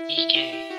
DJ。